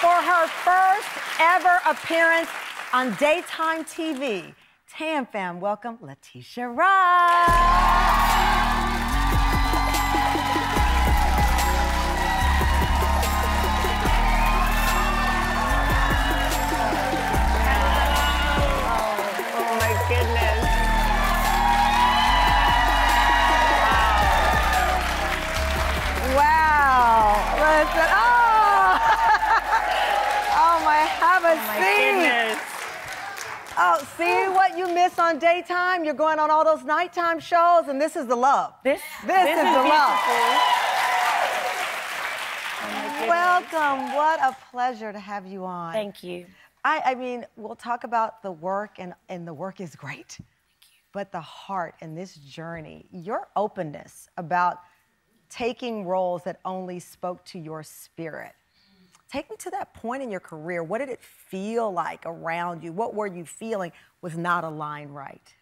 for her first ever appearance on daytime TV. Tam fam, welcome Letitia Wright. Oh, see oh. what you miss on daytime? You're going on all those nighttime shows, and this is the love. This, This is the love. Oh. Welcome. What a pleasure to have you on. Thank you. I, I mean, we'll talk about the work, and, and the work is great. But the heart and this journey, your openness about taking roles that only spoke to your spirit. Take me to that point in your career. What did it feel like around you? What were you feeling was not aligned right?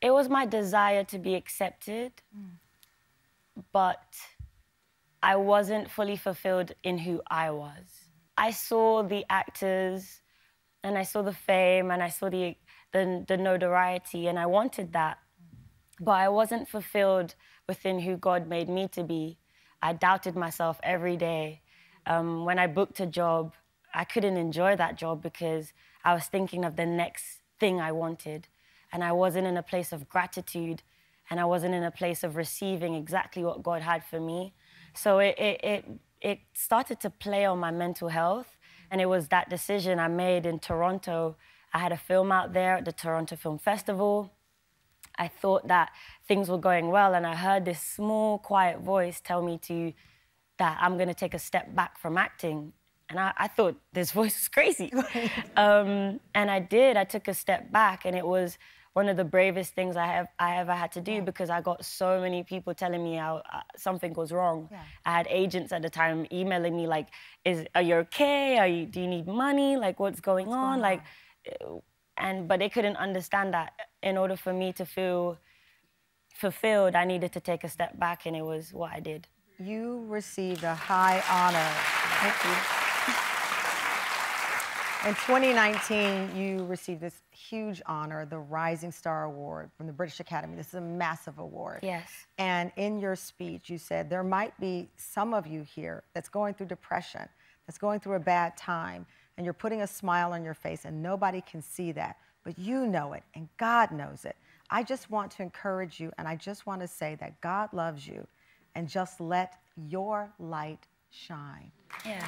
It was my desire to be accepted, but I wasn't fully fulfilled in who I was. I saw the actors and I saw the fame and I saw the, the, the notoriety and I wanted that. But I wasn't fulfilled within who God made me to be. I doubted myself every day. Um, when I booked a job, I couldn't enjoy that job because I was thinking of the next thing I wanted. And I wasn't in a place of gratitude and I wasn't in a place of receiving exactly what God had for me. So it, it, it, it started to play on my mental health. And it was that decision I made in Toronto. I had a film out there at the Toronto Film Festival. I thought that things were going well, and I heard this small, quiet voice tell me to that I'm going to take a step back from acting. And I, I thought this voice is crazy. um, and I did. I took a step back, and it was one of the bravest things I have I ever had to do because I got so many people telling me how uh, something was wrong. Yeah. I had agents at the time emailing me like, "Is are you okay? Are you do you need money? Like what's going on? going Like." uh, and but they couldn't understand that in order for me to feel fulfilled i needed to take a step back and it was what i did You received a high honor. thank you In 2019, you received this huge honor, the Rising Star Award from the British Academy. This is a massive award. yes And in your speech, you said there might be some of you here that's going through depression, that's going through a bad time, and you're putting a smile on your face, and nobody can see that. But you know it, and God knows it. I just want to encourage you, and I just want to say that God loves you, and just let your light shine. yes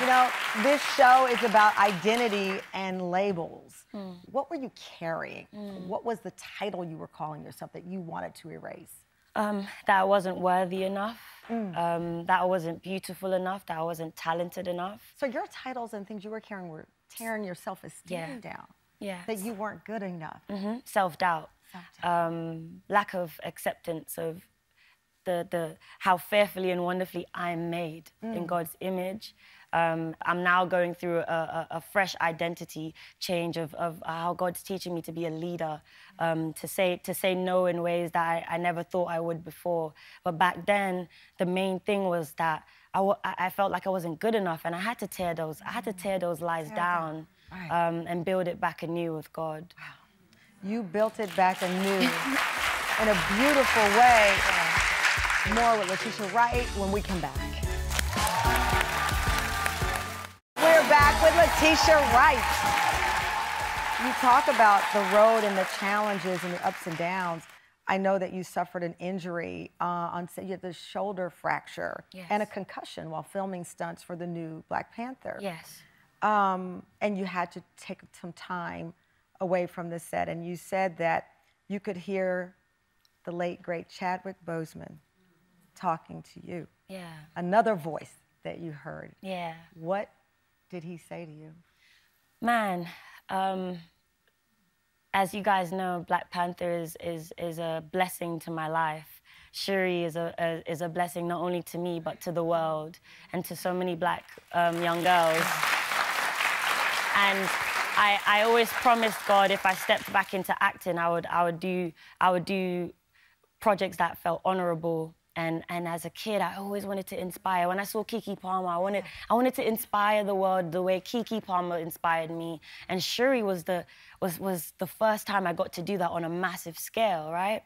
You know, this show is about identity and labels. What were you carrying? What was the title you were calling yourself that you wanted to erase? um, that i wasn't worthy enough um, that i wasn't beautiful enough that i wasn't talented enough So your titles and things you were carrying were tearing your self-esteem Yeah. down. yeah That you weren't good enough. hmm self-doubt Self-doubt. Um, lack of acceptance of the, the how fearfully and wonderfully I'm made in God's image. Um, I'm now going through a, a, a fresh identity change of, of how God's teaching me to be a leader, um, to say to say no in ways that I, I never thought I would before. But back then, the main thing was that I, I I felt like I wasn't good enough, and I had to tear those I had to tear those lies Tear down. Right. um, and build it back anew with God. You built it back anew in a beautiful way. More with Letitia Wright when we come back. We're back with Letitia Wright. You talk about the road and the challenges and the ups and downs. I know that you suffered an injury uh, on. You had the shoulder fracture and a concussion while filming stunts for the new Black Panther. Yes. um, and you had to take some time away from the set. And you said that you could hear the late great Chadwick Boseman talking to you. Yeah. Another voice that you heard. Yeah. What did he say to you? Man, um, as you guys know, Black Panther is, is, is a blessing to my life. Shuri is a, a, is a blessing not only to me, but to the world and to so many black um, young girls. And I, I always promised God if I stepped back into acting, I would, I would, do, I would do projects that felt honorable And, and as a kid, I always wanted to inspire. When I saw Keke Palmer, I wanted, I wanted to inspire the world the way Keke Palmer inspired me. And Shuri was the, was, was the first time I got to do that on a massive scale, right?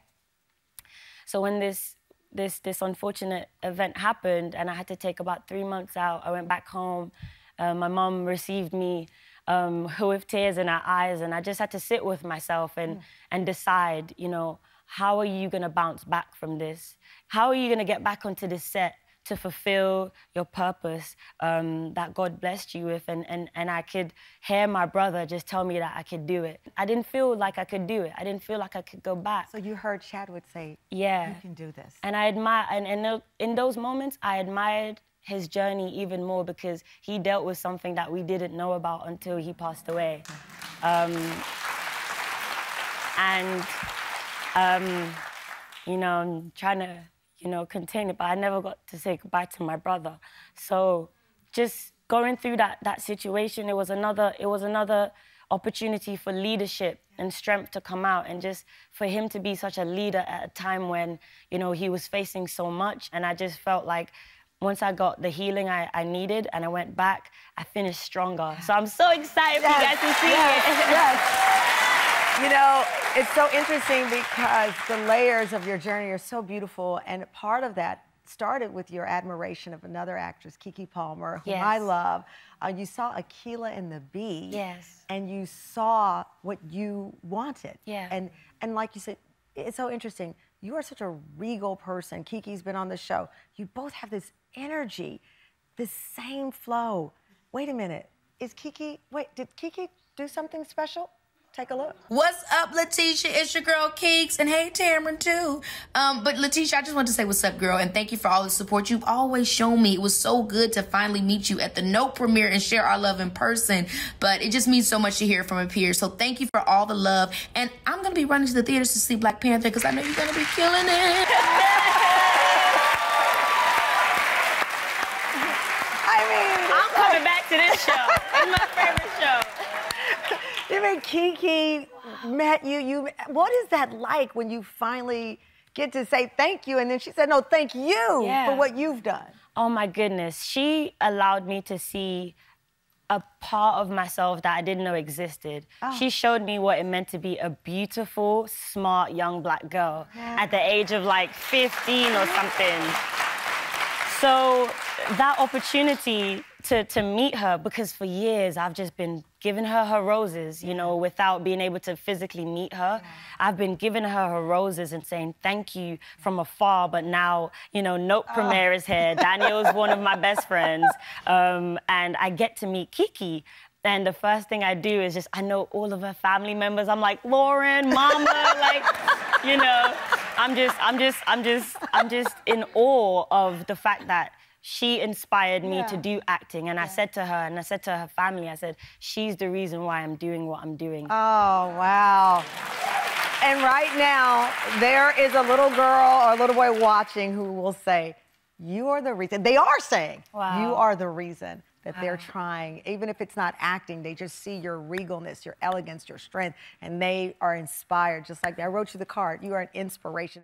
So when this, this, this unfortunate event happened and I had to take about three months out, I went back home. Uh, my mom received me um, with tears in her eyes, and I just had to sit with myself and, mm. and decide, you know, how are you going to bounce back from this? How are you going to get back onto this set to fulfill your purpose um, that God blessed you with? And, and, and I could hear my brother just tell me that I could do it. I didn't feel like I could do it. I didn't feel like I could go back. So you heard Chadwick say, yeah. you can do this. And I admire, and, and in those moments, I admired his journey even more because he dealt with something that we didn't know about until he passed away. Um, and um, you know, I'm trying to, you know, contain it, but I never got to say goodbye to my brother. So just going through that that situation, it was another it was another opportunity for leadership and strength to come out and just for him to be such a leader at a time when, you know, he was facing so much. And I just felt like once I got the healing I, I needed and I went back, I finished stronger. So I'm so excited yes, for you guys to see yes, it. Yes. You know, it's so interesting because the layers of your journey are so beautiful, and part of that started with your admiration of another actress, Keke Palmer, who yes. I love. Uh, you saw Akeelah and the Bee. Yes. And you saw what you wanted. Yeah. And and like you said, it's so interesting. You are such a regal person. Keke's been on the show. You both have this energy, the same flow. Wait a minute. Is Keke, Wait, did Keke do something special? Take a look. What's up, Letitia? It's your girl Keeks, and hey, Tamron too. Um, but Letitia, I just want to say what's up, girl, and thank you for all the support you've always shown me. It was so good to finally meet you at the Nope premiere and share our love in person. But it just means so much to hear from a peer. So thank you for all the love, and I'm gonna be running to the theaters to see Black Panther because I know you're gonna be killing it. I mean, I'm coming show. It's my favorite show. Even Keke met you. You, what is that like when you finally get to say thank you? And then she said, no, thank you yeah. for what you've done. Oh my goodness. She allowed me to see a part of myself that I didn't know existed. Oh. She showed me what it meant to be a beautiful, smart, young black girl yeah. at the age of like 15 or something. So that opportunity to, to meet her, because for years I've just been giving her her roses, you know, without being able to physically meet her. I've been giving her her roses and saying thank you from afar, but now, you know, Nope oh. Premiere is here. Daniel's one of my best friends. Um, and I get to meet Keke. And the first thing I do is just, I know all of her family members. I'm like, Lauren, Mama, like, you know, I'm just, I'm just, I'm just, I'm just in awe of the fact that she inspired me yeah. to do acting. And yeah. I said to her, and I said to her family, I said, she's the reason why I'm doing what I'm doing. Oh, wow. And right now, there is a little girl or a little boy watching who will say, You are the reason. They are saying, wow. You are the reason that wow. they're uh-huh. trying. Even if it's not acting, they just see your regalness, your elegance, your strength, and they are inspired. Just like I wrote you the card, you are an inspiration.